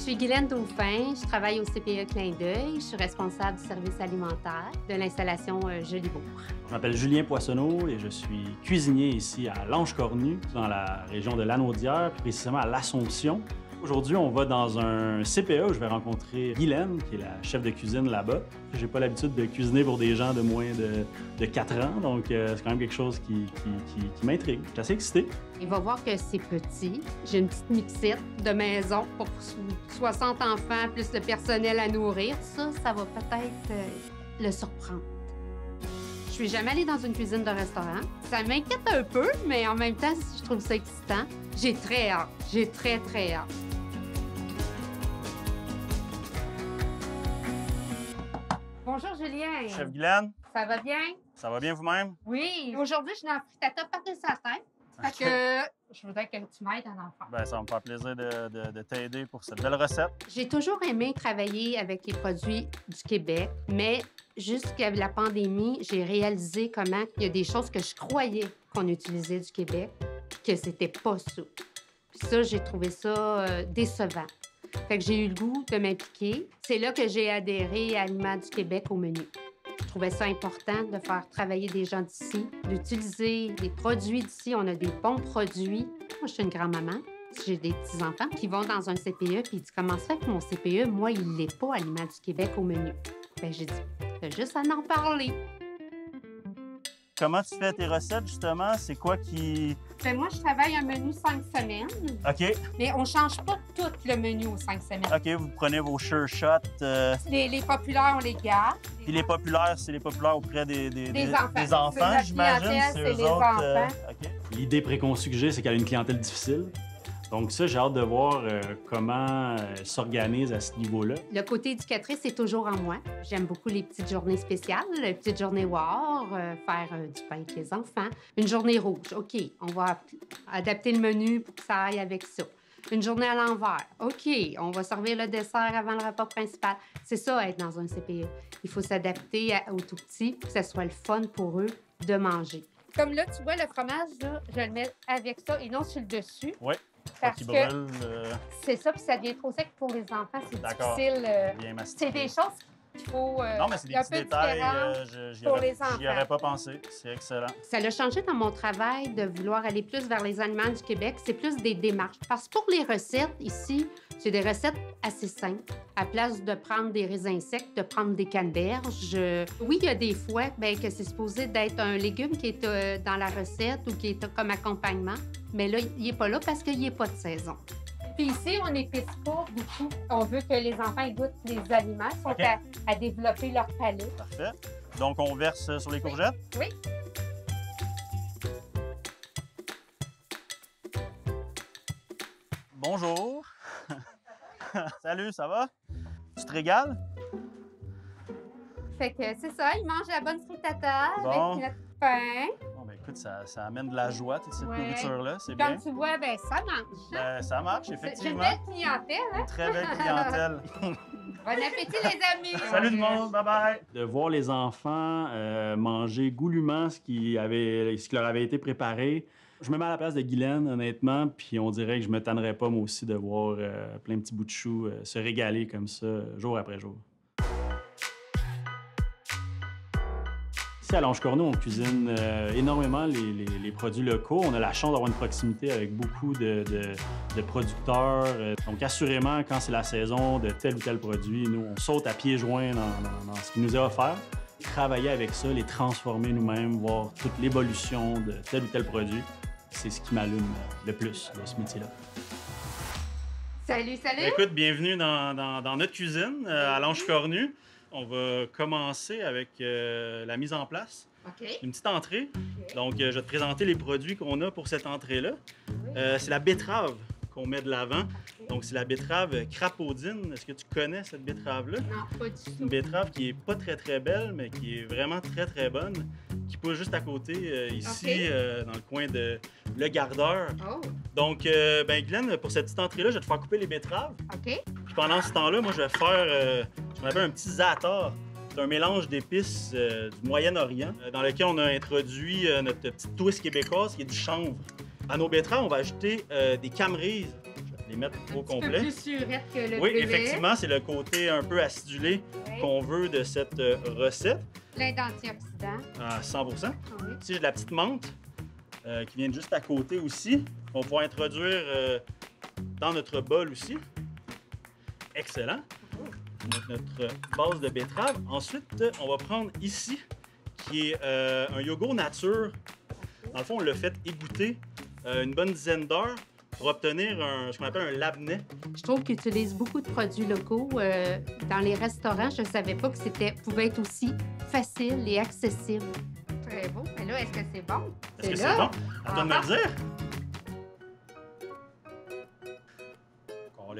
Je suis Guylaine Dauphin, je travaille au CPE Clin d'œil, je suis responsable du service alimentaire de l'installation euh, Jolibourg. Je m'appelle Julien Poissonneau et je suis cuisinier ici à Lange-Cornu, dans la région de Lanaudière, plus précisément à l'Assomption. Aujourd'hui, on va dans un CPE où je vais rencontrer Guylaine, qui est la chef de cuisine là-bas. J'ai pas l'habitude de cuisiner pour des gens de moins de, 4 ans, donc euh, c'est quand même quelque chose qui, m'intrigue. Je suis assez excité. Il va voir que c'est petit. J'ai une petite mixette de maison pour 60 enfants, plus le personnel à nourrir. Ça, ça va peut-être euh, le surprendre. Je suis jamais allée dans une cuisine de restaurant. Ça m'inquiète un peu, mais en même temps, je trouve ça excitant. J'ai très hâte. J'ai très, très hâte. Chef Guylaine? Ça va bien? Ça va bien vous-même? Oui. Aujourd'hui, je suis dans frittata par des satins. Fait que je voudrais que tu m'aides en faire. Bien, ça va me faire plaisir de, t'aider pour cette belle recette. J'ai toujours aimé travailler avec les produits du Québec, mais jusqu'à la pandémie, j'ai réalisé comment il y a des choses que je croyais qu'on utilisait du Québec, que c'était pas ça. Puis ça, j'ai trouvé ça euh, décevant. Fait que j'ai eu le goût de m'impliquer. C'est là que j'ai adhéré à Aliments du Québec au menu. Je trouvais ça important de faire travailler des gens d'ici, d'utiliser des produits d'ici. On a des bons produits. Moi, je suis une grand-maman. J'ai des petits-enfants qui vont dans un CPE puis ils disent Comment ça mon CPE, moi, il n'est pas Aliments du Québec au menu? Bien, j'ai dit Juste à en parler. Comment tu fais tes recettes, justement? C'est quoi qui. Ben moi, je travaille un menu cinq semaines. OK. Mais on change pas tout le menu aux cinq semaines. OK, vous prenez vos sure shots. Euh, les, populaires, on les garde. Puis les populaires, c'est les populaires auprès des, des, des, enfants, des enfants j'imagine. C'est les enfants. Euh, L'idée préconçue que j'ai, c'est qu'elle a une clientèle difficile. Donc ça, j'ai hâte de voir euh, comment euh, s'organise à ce niveau-là. Le côté éducatrice, c'est toujours en moi. J'aime beaucoup les petites journées spéciales, les petites journées war, euh, faire du pain avec les enfants. Une journée rouge, OK, on va adapter le menu pour que ça aille avec ça. Une journée à l'envers, OK, on va servir le dessert avant le repas principal. C'est ça, être dans un CPE. Il faut s'adapter aux tout petits pour que ce soit le fun pour eux de manger. Comme là, tu vois, le fromage, je le mets avec ça et non sur le dessus. Oui. Parce que euh, c'est ça, puis ça devient trop sec pour les enfants. C'est difficile. Euh, c'est des choses faut. Euh, non, mais c'est des petits détails. je n'y aurais pas pensé. C'est excellent. Ça a changé dans mon travail de vouloir aller plus vers les aliments du Québec. C'est plus des démarches. Parce que pour les recettes, ici, c'est des recettes assez simples. À place de prendre des raisins secs, de prendre des canneberges. Oui, il y a des fois ben, que c'est supposé d'être un légume qui est dans la recette ou qui est comme accompagnement. Mais là, il n'est pas là parce qu'il n'est pas de saison. Puis ici, on n'épice pas beaucoup. On veut que les enfants goûtent les aliments, ils sont à, développer leur palais. Parfait. Donc, on verse sur les courgettes? Oui. Bonjour. Salut, ça va? Tu te régales? Fait que c'est ça, ils mangent la bonne frittata avec notre pain écoute, ça, ça, amène de la joie, toute cette nourriture-là. C'est bien. Comme tu vois, ben, ça marche. Ben, ça marche, effectivement. J'ai une belle clientèle. Hein? très belle clientèle. bon appétit, les amis. Salut tout le monde, bye-bye. De voir les enfants euh, manger goulûment ce qui, avait, ce qui leur avait été préparé. Je me mets à la place de Guylaine, honnêtement, puis on dirait que je me tannerais pas, moi aussi, de voir euh, plein de petits bouts de choux euh, se régaler comme ça, jour après jour. Ici, à Lange-Corneau, on cuisine euh, énormément les, produits locaux. On a la chance d'avoir une proximité avec beaucoup de, producteurs. Euh, donc, assurément, quand c'est la saison de tel ou tel produit, nous, on saute à pieds joints dans, ce qui nous est offert. Travailler avec ça, les transformer nous-mêmes, voir toute l'évolution de tel ou tel produit, c'est ce qui m'allume le plus de ce métier-là. Salut, salut! Écoute, bienvenue dans, notre cuisine euh, à Lange-Cornu. On va commencer avec euh, la mise en place. Une petite entrée. Donc, euh, je vais te présenter les produits qu'on a pour cette entrée-là. Euh, c'est la betterave qu'on met de l'avant. Donc, c'est la betterave crapaudine. Est-ce que tu connais cette betterave-là? Non, pas du tout. Une betterave qui est pas très, très belle, mais qui est vraiment très, très bonne, qui pousse juste à côté, ici, dans le coin de Le Gardeur. Oh. Donc, ben Glenn, pour cette petite entrée-là, je vais te faire couper les betteraves. OK. Puis pendant ce temps-là, moi, je vais faire on avait un petit za'atar. C'est un mélange d'épices euh, du Moyen-Orient euh, dans lequel on a introduit euh, notre petite twist québécoise qui est du chanvre. À nos betteraves, on va ajouter des camerises. les mettre au complet. peu plus surette que le Oui, bleuet. effectivement, c'est le côté un peu acidulé Oui. qu'on veut de cette recette Plein d'antioxydants. à 100 Oui. Ici, j'ai de la petite menthe qui vient juste à côté aussi. On va pouvoir introduire dans notre bol aussi. Excellent. Donc, notre base de betterave. Ensuite, on va prendre ici, qui est euh, un yogourt nature. Dans le fond, on l'a fait égoutter euh, une bonne dizaine d'heures pour obtenir un- ce qu'on appelle un labnet. Je trouve qu'ils utilisent beaucoup de produits locaux. euh, dans les restaurants, je ne savais pas que c'était pouvait être aussi facile et accessible. Très beau. Mais là, est-ce que c'est bon? Est-ce que C'est bon? Attends de me Ah. le dire.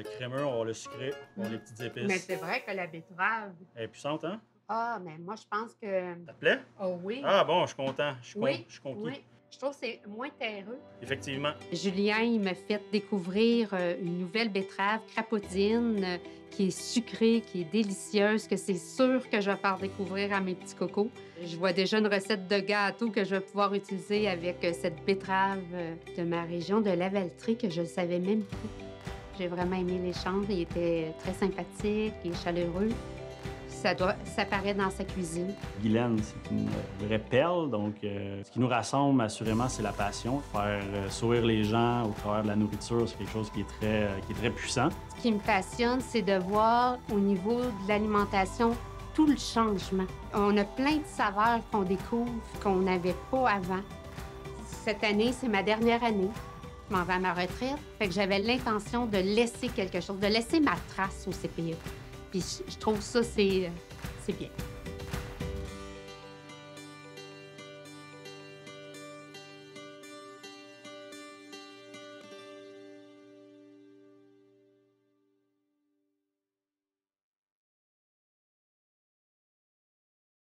Le crémeux, on va le sucré, on va les petites épices. Mais c'est vrai que la betterave. Elle est puissante, hein? Ah, mais moi, je pense que. Ça te plaît? Oh oui. Ah bon, je suis content. Je suis, con- oui. je suis conquis. oui. Je trouve que c'est moins terreux. Effectivement. Julien, il m'a fait découvrir euh, une nouvelle betterave crapotine euh, qui est sucrée, qui est délicieuse, que c'est sûr que je vais faire découvrir à mes petits cocos. Je vois déjà une recette de gâteau que je vais pouvoir utiliser avec euh, cette betterave de ma région de Lavaltrie que je ne savais même pas. J'ai vraiment aimé l'échange. Il était très sympathique et chaleureux. Ça, doit, ça paraît dans sa cuisine. Guylaine, c'est une vraie perle. Donc, euh, ce qui nous rassemble, assurément, c'est la passion. Faire euh, sourire les gens au travers de la nourriture, c'est quelque chose qui est très, euh, qui est très puissant. Ce qui me passionne, c'est de voir au niveau de l'alimentation tout le changement. On a plein de saveurs qu'on découvre qu'on n'avait pas avant. Cette année, c'est ma dernière année. M'en vais à ma retraite. Fait que j'avais l'intention de laisser quelque chose, de laisser ma trace au CPE. Puis je, trouve ça, c'est, c'est bien.